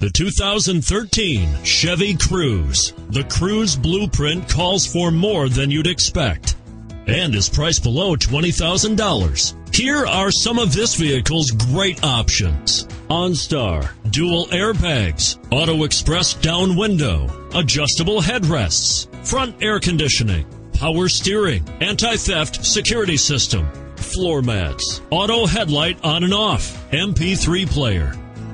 The 2013 Chevy Cruze. The Cruze blueprint calls for more than you'd expect and is priced below $20,000. Here are some of this vehicle's great options. OnStar, dual airbags, auto express down window, adjustable headrests, front air conditioning, power steering, anti-theft security system, floor mats, auto headlight on and off, MP3 player,